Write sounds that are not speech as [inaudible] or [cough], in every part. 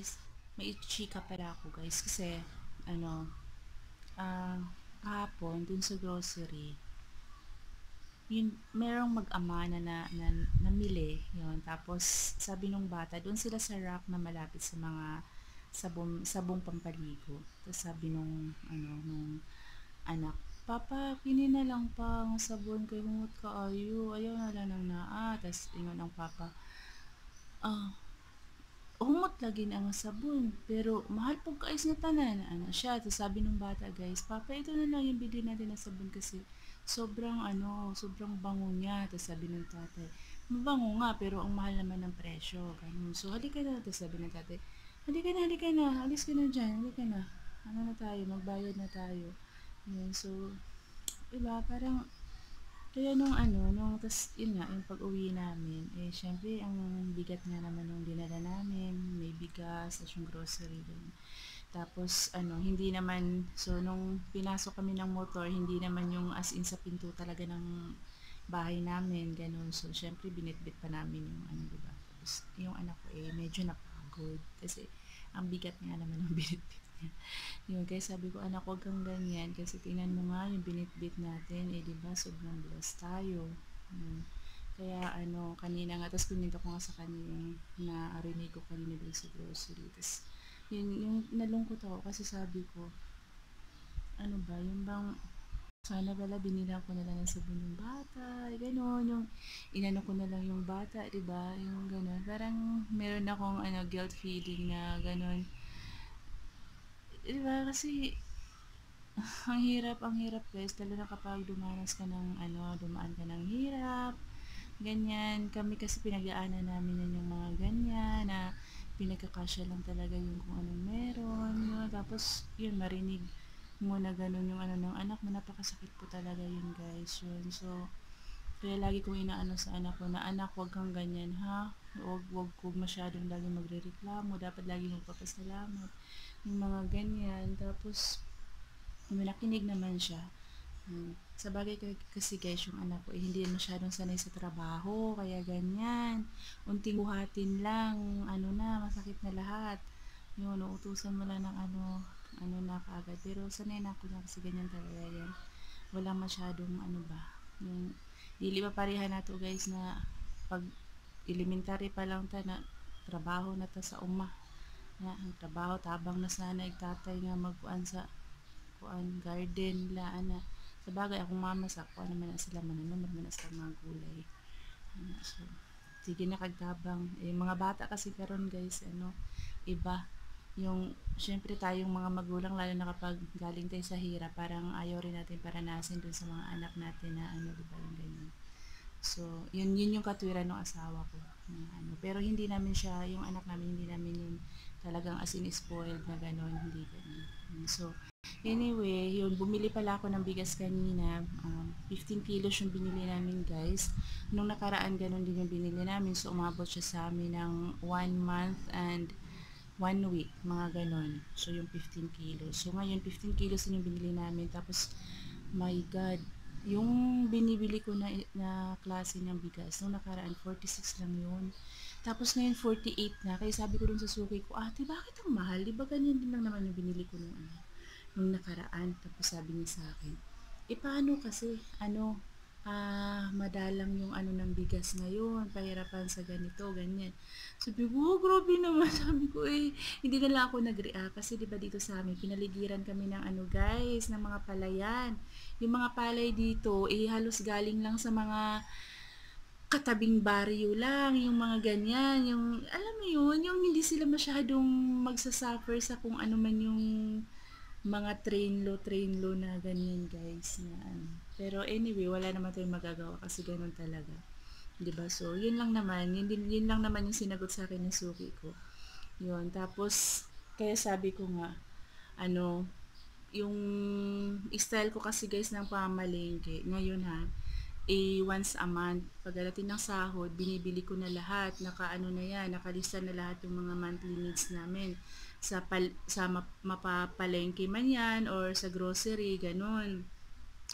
guys, may chika pala ako guys kasi ano ah kahapon dun sa grocery yun, merong mag-ama na, na, na namili yun. Tapos, sabi nung bata, doon sila sa rack na malapit sa mga sabong, sabong pampaligo. Tapos sabi nung, ano, nung anak, Papa, kini na lang pa ang sabon kay humot ka ayo. Ayaw na lang nang naa. Tapos, ingon ang papa, ah, humot lagi na ang sabon. Pero, mahal po kais na tanan. Ano siya. Tapos sabi nung bata, guys, Papa, ito na lang yung bili natin na sabon kasi sobrang ano, sobrang bango niya. Tapos sabi ng tatay, mabango nga, pero ang mahal naman ng presyo. Ganun. So, halika na. Tapos sabi ng tatay, halika na, halika na, alis ka na dyan, halika na. Ano na tayo, magbayad na tayo. Yun, so, diba, parang, kaya nung ano, nung, tas, yun nga, yung pag-uwi namin, eh, syempre, ang bigat nga naman nung dinala namin, may bigas, tas yung grocery din. Tapos, ano, hindi naman, so, nung pinasok kami ng motor, hindi naman yung as in sa pinto talaga ng bahay namin, ganun. So, syempre, binitbit pa namin yung, ano, diba? Tapos, yung anak ko, eh, medyo napagod. Kasi, ang bigat nga naman ng [laughs] binitbit. [laughs] Yun, kaya sabi ko, anak, huwag kang ganyan. Kasi, tingnan mo nga, yung binitbit natin, eh, diba, sobrang blessed tayo. Yun. Kaya, ano, kanina nga, tapos pinito ko nga sa kanina, na arinig ko kanina doon sa grocery. Tapos, yun, yung nalungkot ako kasi sabi ko, ano ba, yung bang, sana pala binila ko na lang ng sabon yung bata, gano'n, yung inano ko na lang yung bata, di ba yung gano'n, parang meron akong ano, guilt feeling na gano'n, di ba kasi, ang hirap, ang hirap guys, lalo na kapag dumanas ka ng ano, dumaan ka ng hirap, ganyan, kami kasi pinag-aanan namin yan yung mga ganyan, na pinagkakasya lang talaga yung kung anong meron, yun. Tapos, yun, marinig mo na ganun yung ano ng anak mo, napakasakit po talaga yun guys, yun. So, kaya lagi kong inaano sa anak ko na anak, wag kang ganyan ha. Wag, wag ko masyadong lagi magre-reklamo. Dapat lagi magpapasalamat. Yung mga ganyan. Tapos, nakinig naman siya. Hmm. Sa bagay kasi guys, yung anak ko, eh, hindi masyadong sanay sa trabaho, kaya ganyan. Unting buhatin lang, ano na, masakit na lahat. Yun, uutusan mo lang ng ano, ano na kaagad. Pero sanay na ako na kasi ganyan talaga yan. Wala masyadong ano ba, yung, dili pa pareha na to guys na pag elementary pa lang ta na trabaho na ta sa uma. Na, ang trabaho, tabang na sana tatay nga magkuan sa kuan garden la ana. Sa bagay akong mama sa kuan naman na sila mananom naman na sila mga gulay. Ano, so sige na kagtabang eh, mga bata kasi karon guys ano iba. Yung syempre tayong mga magulang lalo na kapag galing tayo sa hirap parang ayaw rin natin paranasin dun sa mga anak natin na ano diba yung ganyan so yun yun yung katwiran ng asawa ko na, ano pero hindi namin siya yung anak namin hindi namin yun talagang as in spoiled na gano'n hindi ganun so Anyway, yun, bumili pala ako ng bigas kanina. Um, 15 kilos yung binili namin guys. Nung nakaraan, ganun din yung binili namin. So, umabot siya sa amin ng 1 month and 1 week, mga ganun. So, yung 15 kilos. So, ngayon, 15 kilos din yung binili namin. Tapos, my God, yung binibili ko na, na klase ng bigas, nung nakaraan, 46 lang yun. Tapos ngayon, 48 na. Kaya sabi ko dun sa suki ko, ate, bakit ang mahal? Di ba ganyan din lang naman yung binili ko nung ano? nung nakaraan. Tapos sabi niya sa akin, e paano kasi, ano, ah, madalang yung ano ng bigas ngayon, pahirapan sa ganito, ganyan. Sabi ko, oh, grabe naman. [laughs] Sabi ko, eh, hindi na lang ako nag-react kasi di ba dito sa amin, pinaligiran kami ng ano guys, ng mga palayan. Yung mga palay dito, eh, halos galing lang sa mga katabing baryo lang, yung mga ganyan, yung, alam mo yun, yung hindi sila masyadong magsasuffer sa kung ano man yung mga train low, train low na ganyan guys. Na, ano. Pero anyway, wala naman tayong magagawa kasi ganun talaga. 'di ba So, yun lang naman. Yun, yun lang naman yung sinagot sa akin ng suki ko. Yun. Tapos, kaya sabi ko nga, ano, yung style ko kasi guys ng pamalengke, ngayon ha, eh, once a month, pagdating ng sahod, binibili ko na lahat, naka ano na yan, nakalista na lahat yung mga monthly needs namin sa, pal, sa mapapalengke man yan or sa grocery, ganun.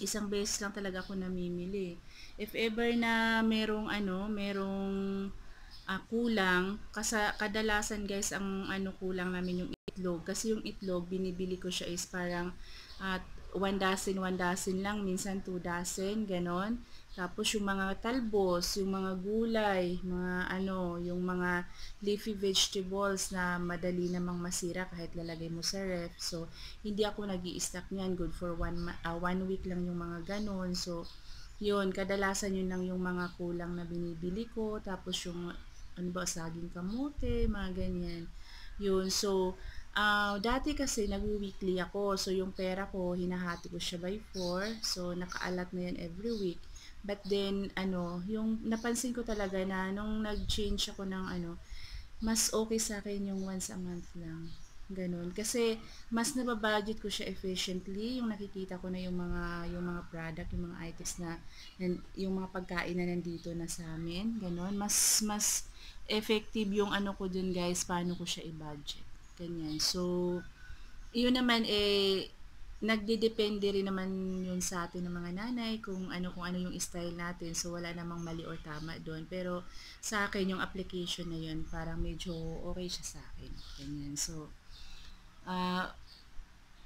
Isang beses lang talaga ako namimili. If ever na merong ano, merong ah, kulang. Kasi kadalasan guys, ang ano kulang namin yung itlog. Kasi yung itlog, binibili ko siya is parang at one dozen, one dozen lang, minsan two dozen, ganon. Tapos yung mga talbos, yung mga gulay, mga ano, yung mga leafy vegetables na madali namang masira kahit lalagay mo sa ref. So, hindi ako nag stack niyan. Good for one, uh, one week lang yung mga ganon. So, yun, kadalasan yun lang yung mga kulang na binibili ko. Tapos yung, ano ba, saging kamote, mga ganyan. Yun, so, Uh, dati kasi nag-weekly ako. So, yung pera ko, hinahati ko siya by 4. So, nakaalat na yan every week. But then, ano, yung napansin ko talaga na nung nag-change ako ng ano, mas okay sa akin yung once a month lang. Ganun. Kasi, mas nababudget ko siya efficiently. Yung nakikita ko na yung mga, yung mga product, yung mga items na, yung mga pagkain na nandito na sa amin. Ganun. Mas, mas effective yung ano ko dun guys, paano ko siya i-budget. Ganyan. So, yun naman eh, nagdedepende rin naman yun sa atin ng mga nanay kung ano kung ano yung style natin. So, wala namang mali or tama doon. Pero, sa akin, yung application na yun, parang medyo okay siya sa akin. Ganyan. So, uh,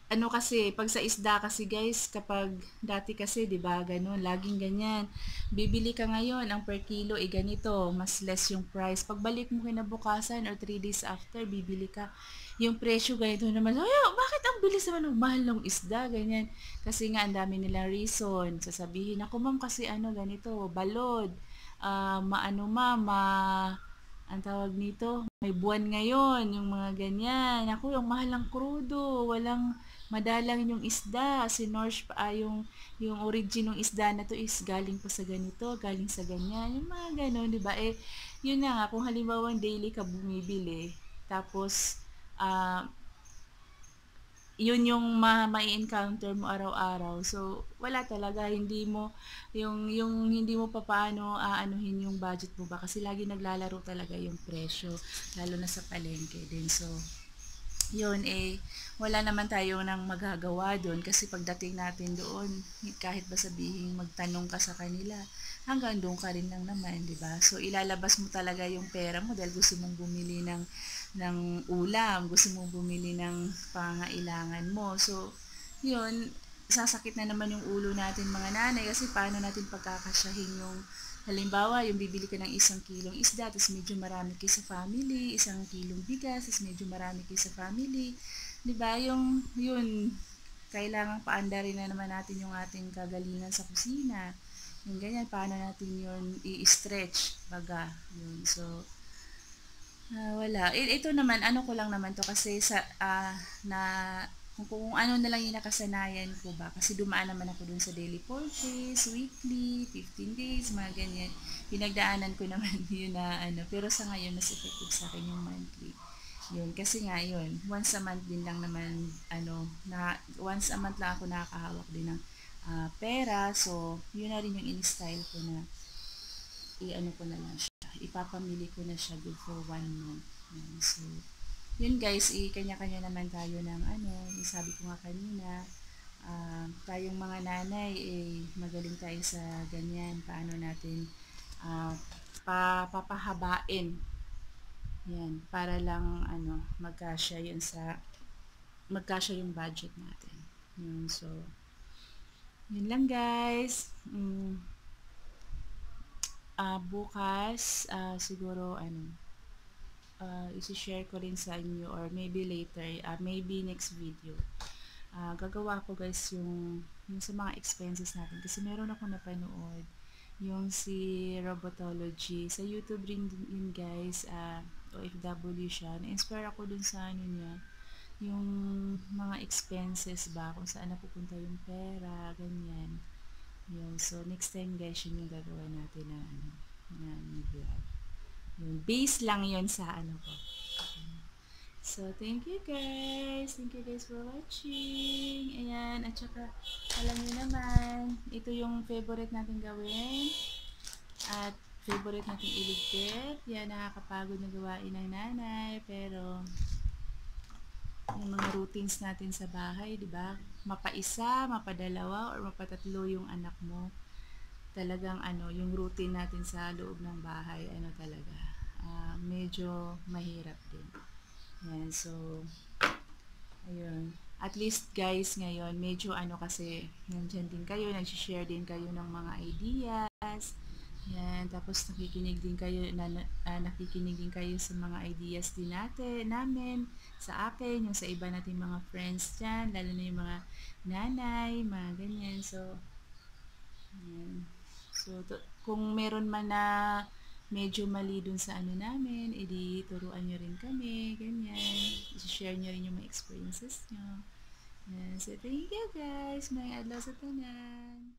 ano kasi, pag sa isda kasi guys, kapag dati kasi, 'di ba, ganun, laging ganyan. Bibili ka ngayon, ang per kilo ay ganito, mas less yung price. Pagbalik mo kinabukasan or 3 days after, bibili ka, yung presyo ganito naman. Ay, bakit ang bilis naman mahal ng isda, ganyan. Kasi nga, ang dami nilang reason. Sasabihin, ako ma'am kasi ano, ganito, balod, uh, maano ma, ma, ang tawag nito, may buwan ngayon, yung mga ganyan. Ako, yung mahal ng krudo, walang, madalang yung isda, sinorch pa, ah, yung, yung origin ng isda na to is galing pa sa ganito, galing sa ganyan, yung mga ganon, di ba? Eh, yun na nga, kung halimbawa daily ka bumibili, tapos, ah, yun yung ma mai-encounter mo araw-araw. So, wala talaga. Hindi mo, yung, yung hindi mo pa paano aanuhin yung budget mo ba. Kasi lagi naglalaro talaga yung presyo. Lalo na sa palengke din. So, yun eh, wala naman tayo nang magagawa doon kasi pagdating natin doon, kahit ba sabihin magtanong ka sa kanila, hanggang doon ka rin lang naman, di ba? So, ilalabas mo talaga yung pera mo dahil gusto mong bumili ng, ng ulam, gusto mong bumili ng pangailangan mo. So, yun, sasakit na naman yung ulo natin mga nanay kasi paano natin pagkakasyahin yung Halimbawa, yung bibili ka ng isang kilong isda, tapos medyo marami kayo sa family, isang kilong bigas, tapos medyo marami kayo sa family. Di ba? Yung, yun, kailangan paanda rin na naman natin yung ating kagalingan sa kusina. Yung ganyan, paano natin yun i-stretch, baga. Yun. So, uh, wala. Ito naman, ano ko lang naman to kasi sa, uh, na kung, kung ano na lang yung nakasanayan ko ba. Kasi dumaan naman ako dun sa daily purchase, weekly, 15 days, mga ganyan. Pinagdaanan ko [laughs] naman yun na ano. Pero sa ngayon, mas effective sa akin yung monthly. Yun, kasi nga yun, once a month din lang naman, ano, na, once a month lang ako nakakahawak din ng uh, pera. So, yun na rin yung in-style ko na i-ano ko na lang siya. Ipapamili ko na siya for one month. Yun, so, yun guys, i kanya-kanya naman tayo ng ano, sabi ko nga kanina, uh, tayong mga nanay, eh, magaling tayo sa ganyan, paano natin uh, pa, papahabain. Yan, para lang ano, magkasya yun sa magkasya yung budget natin. Yun, so, yun lang guys. Mm, uh, bukas, uh, siguro, ano, uh, isi-share ko rin sa inyo or maybe later, uh, maybe next video. Uh, gagawa ko guys yung, yung sa mga expenses natin kasi meron ako napanood yung si Robotology sa YouTube rin yun guys uh, OFW siya na-inspire ako dun sa ano niya yung mga expenses ba kung saan napupunta yung pera ganyan yun so next time guys yun yung gagawa natin na ano na, vlog yung base lang yon sa ano ko. So, thank you guys. Thank you guys for watching. Ayan. At saka, alam niyo naman, ito yung favorite natin gawin. At favorite natin iligpit. Yan, nakakapagod na gawain ng nanay. Pero, yung mga routines natin sa bahay, di ba? Mapaisa, mapadalawa, or mapatatlo yung anak mo talagang ano, yung routine natin sa loob ng bahay, ano talaga, ah, medyo mahirap din. Yan, so, ayun. At least guys, ngayon, medyo ano kasi, nandyan din kayo, nag-share din kayo ng mga ideas. Yan, tapos nakikinig din kayo, na, uh, nakikinig din kayo sa mga ideas din natin, namin, sa akin, yung sa iba nating mga friends dyan, lalo na yung mga nanay, mga ganyan. So. So, to, kung meron man na medyo mali dun sa ano namin, edi turuan nyo rin kami, ganyan. I-share nyo rin yung mga experiences nyo. Yan. So, thank you guys. May adlaw sa tanan.